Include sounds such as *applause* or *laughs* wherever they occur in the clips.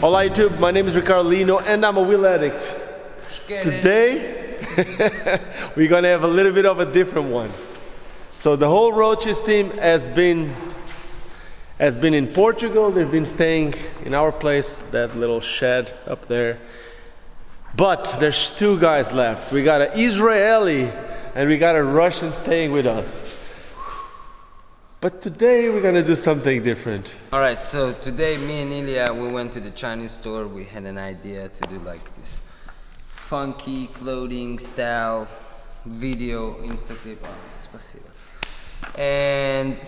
Hola YouTube, my name is Ricardo Lino and I'm a wheel addict. Today, *laughs* we're gonna have a little bit of a different one. So the whole Roces team has been has been in Portugal. They've been staying in our place, that little shed up there. But there's two guys left. We got an Israeli and we got a Russian staying with us. But today we're gonna do something different. All right, so today me and Ilia we went to the Chinese store. We had an idea to do like this funky clothing style video Instaclip. Oh, and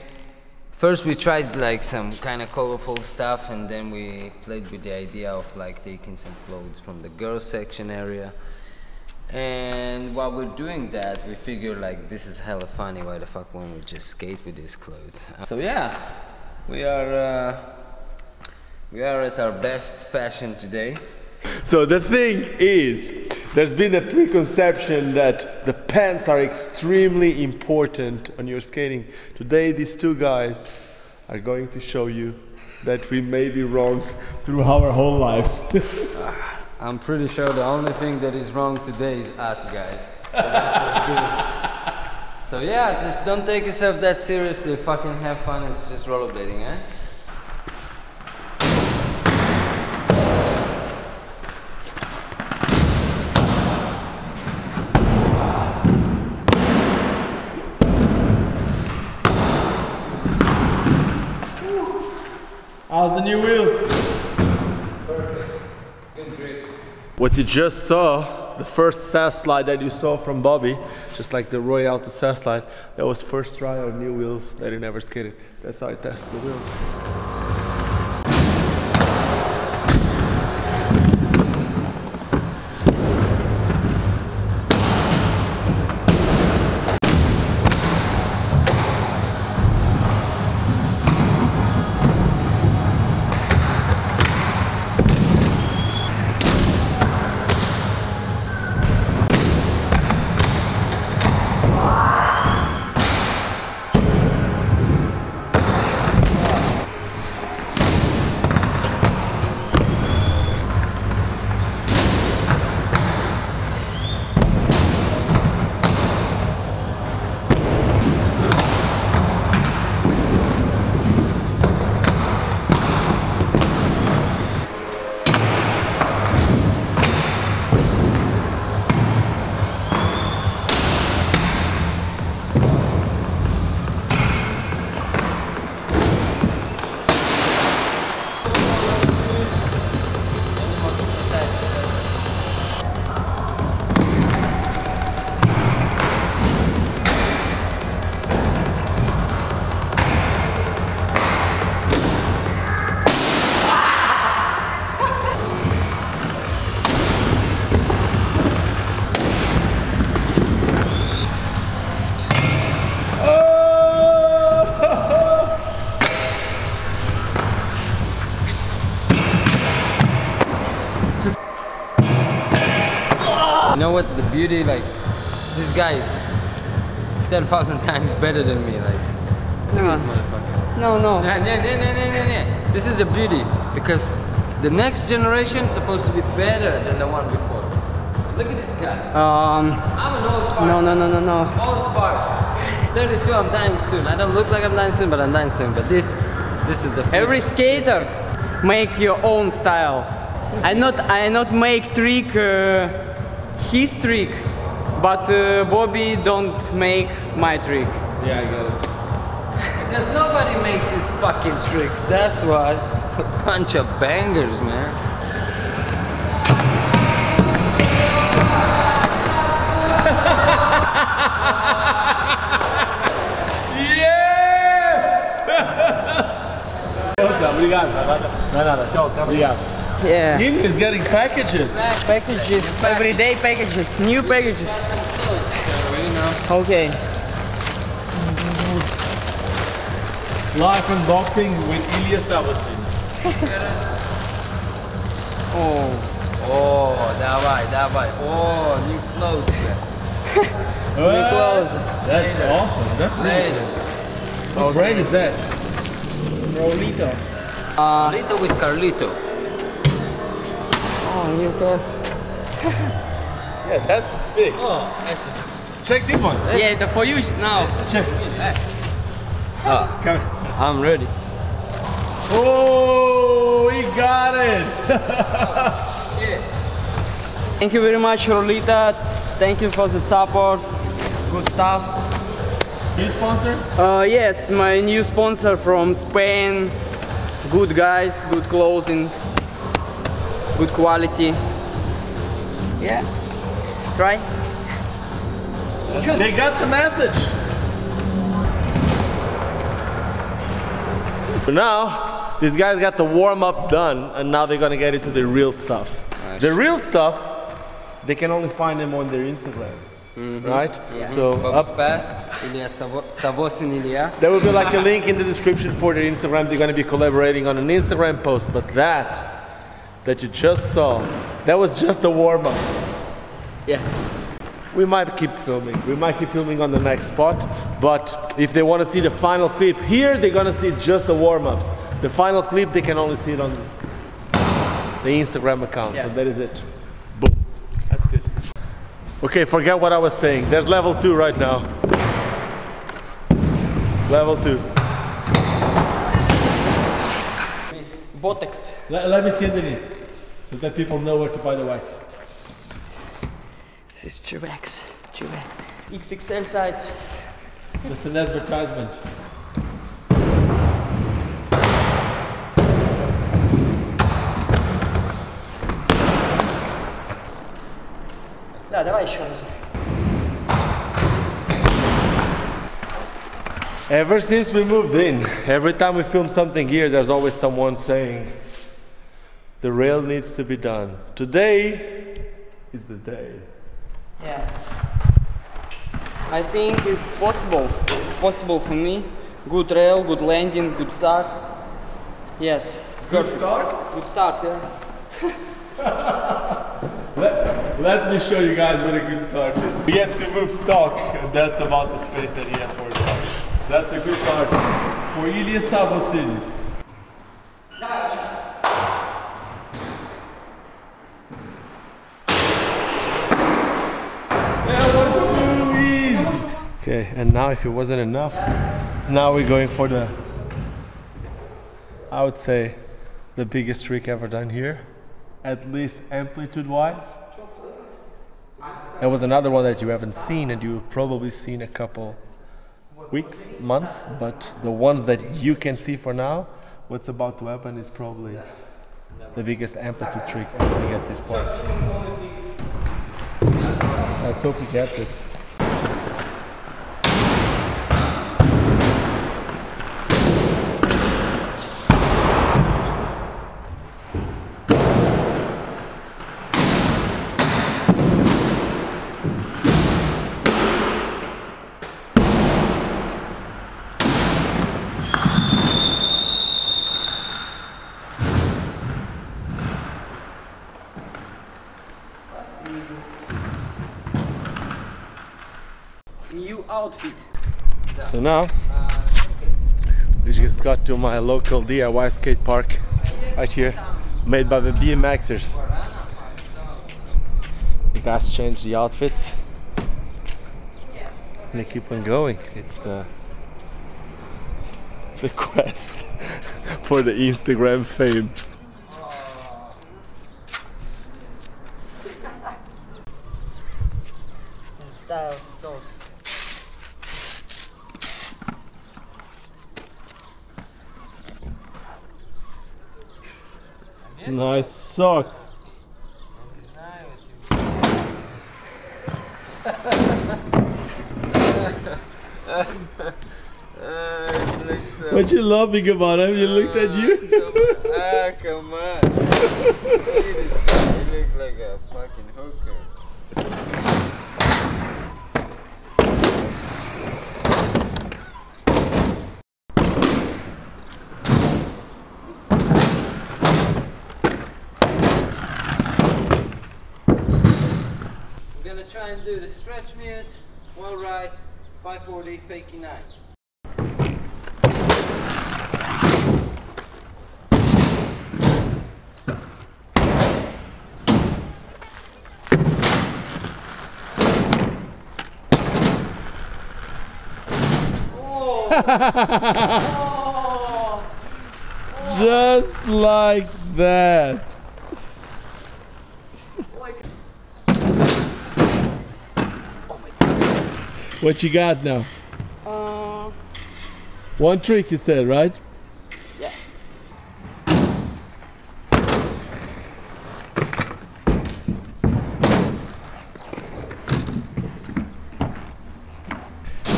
first we tried like some kind of colorful stuff and then we played with the idea of like taking some clothes from the girls section area. And while we're doing that, we figure like this is hella funny. Why the fuck won't we just skate with these clothes? So yeah, we are uh, we are at our best fashion today. So the thing is, there's been a preconception that the pants are extremely important on your skating. Today, these two guys are going to show you that we may be wrong through our whole lives. *laughs* I'm pretty sure the only thing that is wrong today is us guys. The rest was good. So yeah, just don't take yourself that seriously. Fucking have fun. It's just rollerblading, eh? The new wheels? What you just saw, the first SAS slide that you saw from Bobi, just like the Royale to SAS slide, that was first try on new wheels that he never skated. That's how I test the wheels. The beauty? Like, this guy is 10,000 *laughs* times better than me. Like, look at this motherfucker. No, no. *laughs* Nah, nah, nah, nah, nah, nah. This is a beauty because the next generation is supposed to be better than the one before. Look at this guy. Um, I'm an old fart. no, no, no, no, no. *laughs* Old fart. 32, I'm dying soon. I don't look like I'm dying soon, but I'm dying soon. But this, this is the Every skater make your own style. I not I not make trick uh, his trick, but uh, Bobi don't make my trick. Yeah, I get it. Because nobody makes his fucking tricks. That's why. It's a bunch of bangers, man. yes! *laughs* Obrigado. Não é nada. Tchau, obrigado. Yeah. He is getting packages. Packages, everyday packages, new packages. Okay. Live unboxing with Ilia Savosin. *laughs* oh. Oh, давай, давай. Oh, new clothes. *laughs* new clothes. That's Later. awesome. That's really cool. What brand is that? Rolito. Uh, Rolito with Carlito. Oh, new clothes. *laughs* Yeah, that's sick. Oh, Check this one. Yeah, it's for you now. Check. Come. I'm ready. Oh, we got it. *laughs* Thank you very much, Rolita. Thank you for the support. Good stuff. New sponsor? Uh, yes, my new sponsor from Spain. Good guys, good clothing, good quality. Yeah. Try. They got the message. But now, these guys got the warm up done, and now they're gonna get into the real stuff. The real stuff, they can only find them on their Instagram, mm-hmm. right? Yeah. So Bubbles up, Pass, Ilia Savo- Savosin Ilia. there will be like a link in the description for their Instagram. They're gonna be collaborating on an Instagram post, but that that you just saw, that was just the warm up. Yeah. We might keep filming. We might keep filming on the next spot. But if they want to see the final clip here, they're gonna see just the warm-ups. The final clip, they can only see it on the Instagram account. Yeah. So that is it. Boom. That's good. Okay, forget what I was saying. There's level two right now. Level two. Botex. Let, let me see underneath, so that people know where to buy the wax. This is Chirex. Chirex. XXL size. Just an advertisement. Да, давай еще раз. Ever since we moved in, every time we film something here, there's always someone saying, the rail needs to be done. Today is the day. Yeah. I think it's possible. It's possible for me. Good rail, good landing, good start. Yes, it's Good perfect. start. Good start, yeah. *laughs* Let, let me show you guys what a good start is. We have to move stock, and that's about the space that he has for. That's a good start for Ilia Savosin. That was too easy. Okay, and now if it wasn't enough, now we're going for the, I would say, the biggest trick ever done here, at least amplitude wise. There was another one that you haven't seen, and you've probably seen a couple weeks, months, but the ones that you can see for now, what's about to happen is probably the biggest amplitude trick happening at this point. Let's hope he gets it. So now, we just got to my local DIY skate park right here, made by the BMXers. The guys changed the outfits. And they keep on going. It's the *laughs* the quest *laughs* for the Instagram fame. Style socks. Nice socks. What you laughing about? Have you looked at you? ah, come on. He look like a fucking hooker. To do the stretch mute, one right, 540, fakey nine. Oh! *laughs* Just like that. What you got now? Uh, One trick you said, right? Yeah.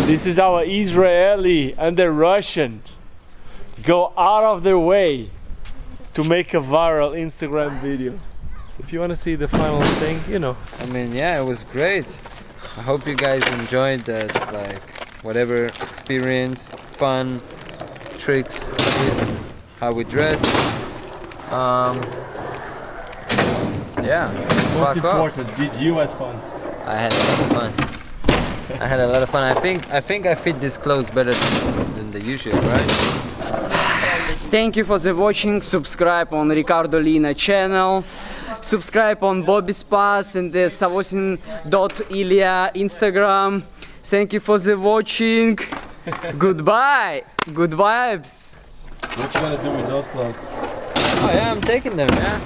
This is our Israeli and the Russian go out of their way to make a viral Instagram video. So if you want to see the final thing, you know. I mean, yeah, it was great. I hope you guys enjoyed that, like, whatever experience, fun, tricks, how we dress. Um, yeah, Most fuck off. important, did you have fun? I had a lot of fun. I had a lot of fun. I think I think I fit this clothes better than, than the usual, right? thank you for the watching. Subscribe on Ricardo Lino channel. Subscribe on Bobi Spas and uh, the Savosin.ilia Instagram. Thank you for the watching. *laughs* Goodbye. Good vibes. What you gonna do with those clothes? Oh yeah, I'm taking them. Yeah.